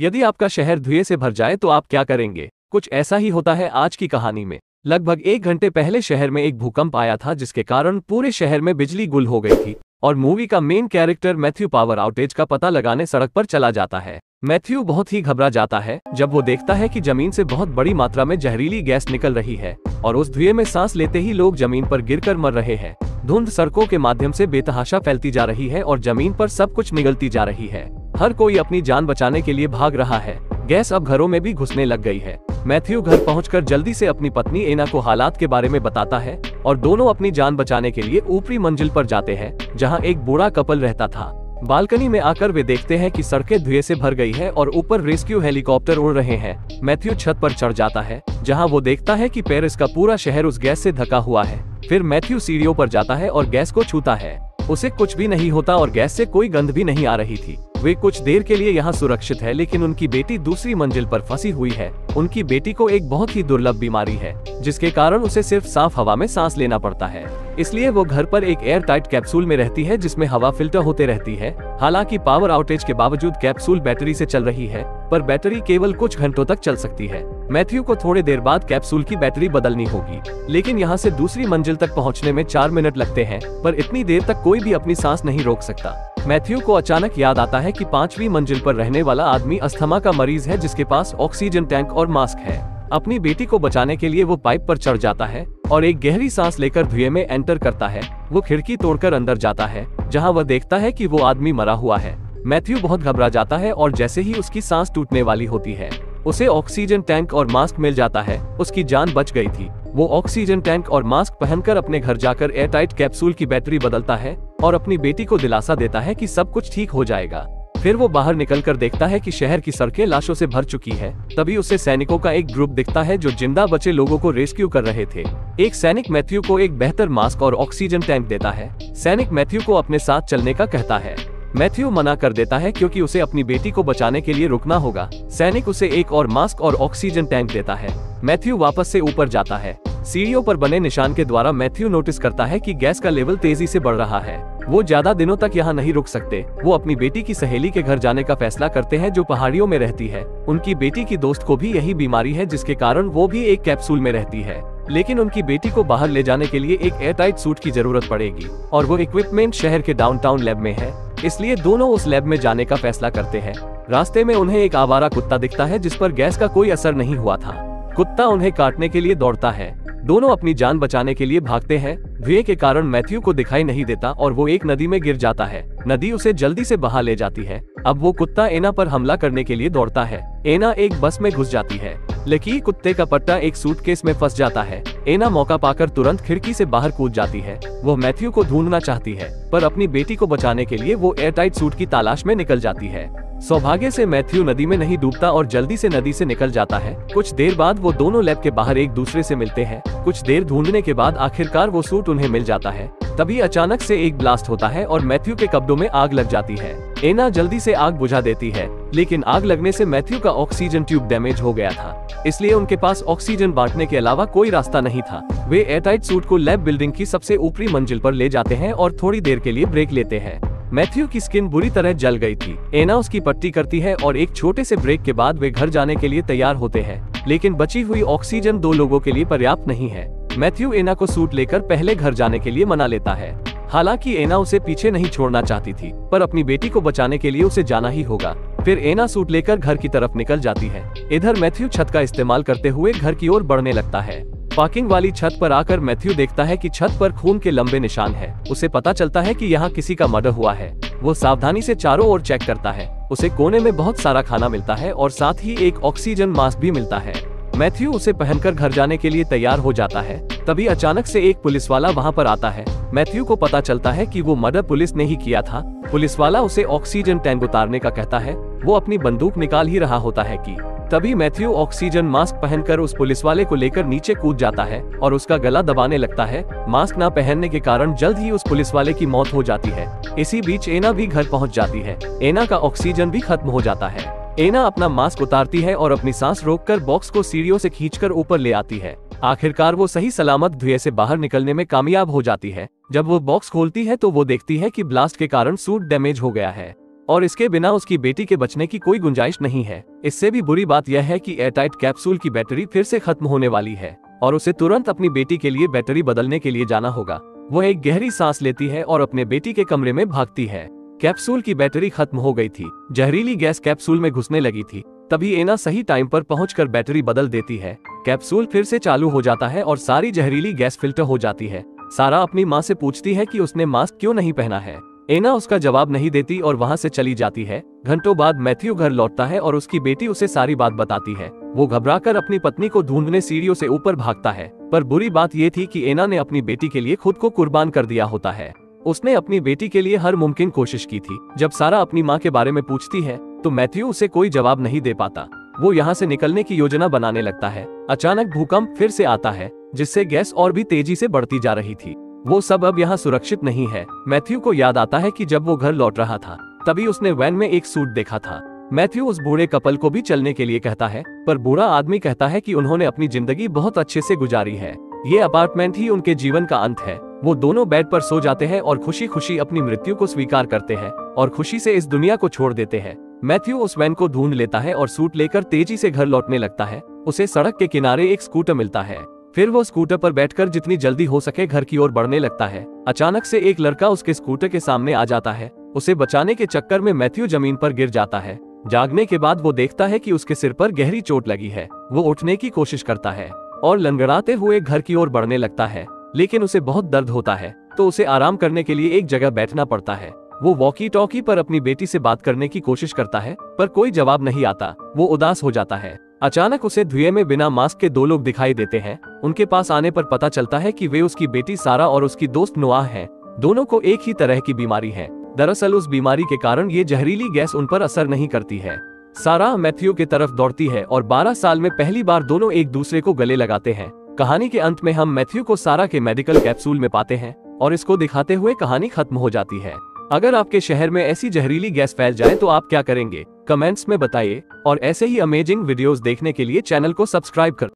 यदि आपका शहर धुएँ से भर जाए तो आप क्या करेंगे? कुछ ऐसा ही होता है आज की कहानी में। लगभग एक घंटे पहले शहर में एक भूकंप आया था जिसके कारण पूरे शहर में बिजली गुल हो गई थी और मूवी का main character Matthew power outage का पता लगाने सड़क पर चला जाता है। मैथ्यू बहुत ही घबरा जाता है जब वो देखता है कि ज़मीन से बहुत बड़ी मात्रा में जहरीली गैस निकल रही है और उस धुएँ में सांस लेते ही लोग ज़मीन पर गिरकर मर रहे हैं। धुंध सड़कों के माध्यम से बेतहाशा फैलती जा रही है और ज़मीन पर सब कुछ निगलती जा रही है। हर कोई अपनी जान बचाने के लिए भाग रहा है। गैस अब घरों में भी घुसने लग गई है। मैथ्यू घर पहुंचकर जल्दी से अपनी पत्नी एना को हालात के बारे में बताता है और दोनों अपनी जान बचाने के लिए ऊपरी मंजिल पर जाते हैं, जहाँ एक बूढ़ा कपल रहता था। बालकनी में आकर वे देखते हैं कि सड़कें धुएँ से भर गई है और ऊपर रेस्क्यू हेलीकॉप्टर उड़ रहे हैं। मैथ्यू छत पर चढ़ जाता है, जहाँ वो देखता है कि पेरिस का पूरा शहर उस गैस से धका हुआ है। फिर मैथ्यू सीढ़ियों पर जाता है और गैस को छूता है। उसे कुछ भी नहीं होता और गैस से कोई गंध भी नहीं आ रही थी। वे कुछ देर के लिए यहाँ सुरक्षित है, लेकिन उनकी बेटी दूसरी मंजिल पर फंसी हुई है। उनकी बेटी को एक बहुत ही दुर्लभ बीमारी है, जिसके कारण उसे सिर्फ़ साफ़ हवा में सांस लेना पड़ता है। इसलिए वो घर पर एक एयर टाइट कैप्सूल में रहती है, जिसमें हवा फ़िल्टर होते रहती है। हालाँकि पावर आउटेज के बावजूद कैप्सूल बैटरी से चल रही है, पर बैटरी केवल कुछ घंटों तक चल सकती है। मैथ्यू को थोड़े देर बाद कैप्सूल की बैटरी बदलनी होगी, लेकिन यहाँ से दूसरी मंजिल तक पहुँचने में चार मिनट लगते हैं, पर इतनी देर तक कोई भी अपनी सांस नहीं रोक सकता। मैथ्यू को अचानक याद आता है कि पांचवी मंजिल पर रहने वाला आदमी अस्थमा का मरीज़ है जिसके पास ऑक्सीजन टैंक और मास्क है। अपनी बेटी को बचाने के लिए वो पाइप पर चढ़ जाता है और एक गहरी सांस लेकर धुएँ में एंटर करता है। वो खिड़की तोड़कर अंदर जाता है, जहाँ वह देखता है कि वो आदमी मरा हुआ है। मैथ्यू बहुत घबरा जाता है और जैसे ही उसकी सांस टूटने वाली होती है, उसे ऑक्सीजन टैंक और मास्क मिल जाता है। उसकी जान बच गई थी। वो ऑक्सीजन टैंक और मास्क पहनकर अपने घर जाकर एयरटाइट कैप्सूल की बैटरी बदलता है और अपनी बेटी को दिलासा देता है कि सब कुछ ठीक हो जाएगा। फिर वो बाहर निकलकर देखता है कि शहर की सड़कें लाशों से भर चुकी है। तभी उसे सैनिकों का एक ग्रुप दिखता है जो ज़िंदा बचे लोगों को रेस्क्यू कर रहे थे। एक सैनिक मैथ्यू को एक बेहतर मास्क और ऑक्सीजन टैंक देता है। सैनिक मैथ्यू को अपने साथ चलने का कहता है। मैथ्यू मना कर देता है क्योंकि उसे अपनी बेटी को बचाने के लिए रुकना होगा। सैनिक उसे एक और मास्क और ऑक्सीजन टैंक देता है। मैथ्यू वापस से ऊपर जाता है। सीढ़ियों पर बने निशान के द्वारा मैथ्यू नोटिस करता है कि गैस का लेवल तेज़ी से बढ़ रहा है। वो ज़्यादा दिनों तक यहाँ नहीं रुक सकते। वो अपनी बेटी की सहेली के घर जाने का फैसला करते हैं जो पहाड़ियों में रहती है। उनकी बेटी की दोस्त को भी यही बीमारी है जिसके कारण वो भी एक कैप्सूल में रहती है। लेकिन उनकी बेटी को बाहर ले जाने के लिए एक एयरटाइट सूट की ज़रूरत पड़ेगी और वो इक्विपमेंट शहर के डाउनटाउन लैब में है। इसलिए दोनों उस लैब में जाने का फैसला करते हैं। रास्ते में उन्हें एक आवारा कुत्ता दिखता है जिस पर गैस का कोई असर नहीं हुआ था। कुत्ता उन्हें काटने के लिए दौड़ता है। दोनों अपनी जान बचाने के लिए भागते हैं। धुएँ के कारण मैथ्यू को दिखाई नहीं देता और वो एक नदी में गिर जाता है। नदी उसे जल्दी से बहा ले जाती है। अब वो कुत्ता एना पर हमला करने के लिए दौड़ता है। एना एक बस में घुस जाती है। लकी कुत्ते का पट्टा एक सूटकेस में फंस जाता है। एना मौका पाकर तुरंत खिड़की से बाहर कूद जाती है। वो मैथ्यू को ढूंढना चाहती है, पर अपनी बेटी को बचाने के लिए वो एयरटाइट सूट की तलाश में निकल जाती है। सौभाग्य से मैथ्यू नदी में नहीं डूबता और जल्दी से नदी से निकल जाता है। कुछ देर बाद वो दोनों लैब के बाहर एक दूसरे से मिलते हैं। कुछ देर ढूँढने के बाद आखिरकार वो सूट उन्हें मिल जाता है। तभी अचानक से एक ब्लास्ट होता है और मैथ्यू के कब्डों में आग लग जाती है। एना जल्दी से आग बुझा देती है, लेकिन आग लगने से मैथ्यू का ऑक्सीजन ट्यूब डैमेज हो गया था। इसलिए उनके पास ऑक्सीजन बांटने के अलावा कोई रास्ता नहीं था। वे एयरटाइट सूट को लैब बिल्डिंग की सबसे ऊपरी मंजिल पर ले जाते हैं और थोड़ी देर के लिए ब्रेक लेते हैं। मैथ्यू की स्किन बुरी तरह जल गई थी। एना उसकी पट्टी करती है और एक छोटे से ब्रेक के बाद वे घर जाने के लिए तैयार होते हैं। लेकिन बची हुई ऑक्सीजन दो लोगों के लिए पर्याप्त नहीं है। मैथ्यू एना को सूट लेकर पहले घर जाने के लिए मना लेता है। हालाँकि एना उसे पीछे नहीं छोड़ना चाहती थी, पर अपनी बेटी को बचाने के लिए उसे जाना ही होगा। फिर एना सूट लेकर घर की तरफ़ निकल जाती है। इधर मैथ्यू छत का इस्तेमाल करते हुए घर की ओर बढ़ने लगता है। पार्किंग वाली छत पर आकर मैथ्यू देखता है कि छत पर खून के लंबे निशान है। उसे पता चलता है कि यहाँ किसी का मर्डर हुआ है। वो सावधानी से चारों ओर चेक करता है। उसे कोने में बहुत सारा खाना मिलता है और साथ ही एक ऑक्सीजन मास्क भी मिलता है। मैथ्यू उसे पहनकर घर जाने के लिए तैयार हो जाता है। तभी अचानक से एक पुलिस वाला वहाँ पर आता है। मैथ्यू को पता चलता है कि वो मर्डर पुलिस ने ही किया था। पुलिस वाला उसे ऑक्सीजन टैंक उतारने का कहता है। वो अपनी बंदूक निकाल ही रहा होता है कि तभी मैथ्यू ऑक्सीजन मास्क पहनकर उस पुलिस वाले को लेकर नीचे कूद जाता है और उसका गला दबाने लगता है। मास्क न पहनने के कारण जल्द ही उस पुलिस वाले की मौत हो जाती है। इसी बीच एना भी घर पहुँच जाती है। एना का ऑक्सीजन भी खत्म हो जाता है। एना अपना मास्क उतारती है और अपनी सांस रोककर बॉक्स को सीढ़ियों से खींचकर ऊपर ले आती है। आखिरकार वो सही सलामत धुएँ से बाहर निकलने में कामयाब हो जाती है। जब वो बॉक्स खोलती है तो वो देखती है कि ब्लास्ट के कारण सूट डैमेज हो गया है, और इसके बिना उसकी बेटी के बचने की कोई गुंजाइश नहीं है। इससे भी बुरी बात यह है कि एयरटाइट कैप्सूल की बैटरी फिर से खत्म होने वाली है, और उसे तुरंत अपनी बेटी के लिए बैटरी बदलने के लिए जाना होगा। वो एक गहरी सांस लेती है और अपने बेटी के कमरे में भागती है। कैप्सूल की बैटरी खत्म हो गई थी। जहरीली गैस कैप्सूल में घुसने लगी थी। तभी एना सही टाइम पर पहुंचकर बैटरी बदल देती है। कैप्सूल फिर से चालू हो जाता है और सारी जहरीली गैस फ़िल्टर हो जाती है। सारा अपनी माँ से पूछती है कि उसने मास्क क्यों नहीं पहना है। एना उसका जवाब नहीं देती और वहाँ से चली जाती है। घंटों बाद मैथ्यू घर लौटता है और उसकी बेटी उसे सारी बात बताती है। वो घबराकर अपनी पत्नी को ढूँढने सीढ़ियों से ऊपर भागता है। पर बुरी बात ये थी कि एना ने अपनी बेटी के लिए खुद को कुर्बान कर दिया होता है। उसने अपनी बेटी के लिए हर मुमकिन कोशिश की थी। जब सारा अपनी माँ के बारे में पूछती है तो मैथ्यू उसे कोई जवाब नहीं दे पाता। वो यहाँ से निकलने की योजना बनाने लगता है। अचानक भूकंप फिर से आता है, जिससे गैस और भी तेज़ी से बढ़ती जा रही थी। वो सब अब यहाँ सुरक्षित नहीं है। मैथ्यू को याद आता है कि जब वो घर लौट रहा था, तभी उसने वैन में एक सूट देखा था। मैथ्यू उस बूढ़े कपल को भी चलने के लिए कहता है, पर बूढ़ा आदमी कहता है कि उन्होंने अपनी ज़िंदगी बहुत अच्छे से गुजारी है। ये अपार्टमेंट ही उनके जीवन का अंत है। वो दोनों बेड पर सो जाते हैं और खुशी खुशी अपनी मृत्यु को स्वीकार करते हैं और खुशी से इस दुनिया को छोड़ देते हैं। मैथ्यू उस वैन को ढूंढ लेता है और सूट लेकर तेज़ी से घर लौटने लगता है। उसे सड़क के किनारे एक स्कूटर मिलता है। फिर वो स्कूटर पर बैठकर जितनी जल्दी हो सके घर की ओर बढ़ने लगता है। अचानक से एक लड़का उसके स्कूटर के सामने आ जाता है। उसे बचाने के चक्कर में मैथ्यू ज़मीन पर गिर जाता है। जागने के बाद वो देखता है कि उसके सिर पर गहरी चोट लगी है। वो उठने की कोशिश करता है और लंगड़ाते हुए घर की ओर बढ़ने लगता है। लेकिन उसे बहुत दर्द होता है तो उसे आराम करने के लिए एक जगह बैठना पड़ता है। वो वॉकी टॉकी पर अपनी बेटी से बात करने की कोशिश करता है, पर कोई जवाब नहीं आता। वो उदास हो जाता है। अचानक उसे धुएँ में बिना मास्क के दो लोग दिखाई देते हैं। उनके पास आने पर पता चलता है कि वे उसकी बेटी सारा और उसकी दोस्त नुआह हैं। दोनों को एक ही तरह की बीमारी है। दरअसल उस बीमारी के कारण ये जहरीली गैस उन पर असर नहीं करती है। सारा मैथ्यू की तरफ़ दौड़ती है और 12 साल में पहली बार दोनों एक दूसरे को गले लगाते हैं। कहानी के अंत में हम मैथ्यू को सारा के मेडिकल कैप्सूल में पाते हैं और इसको दिखाते हुए कहानी खत्म हो जाती है। अगर आपके शहर में ऐसी जहरीली गैस फैल जाए तो आप क्या करेंगे? कमेंट्स में बताइए और ऐसे ही अमेजिंग वीडियोस देखने के लिए चैनल को सब्सक्राइब कर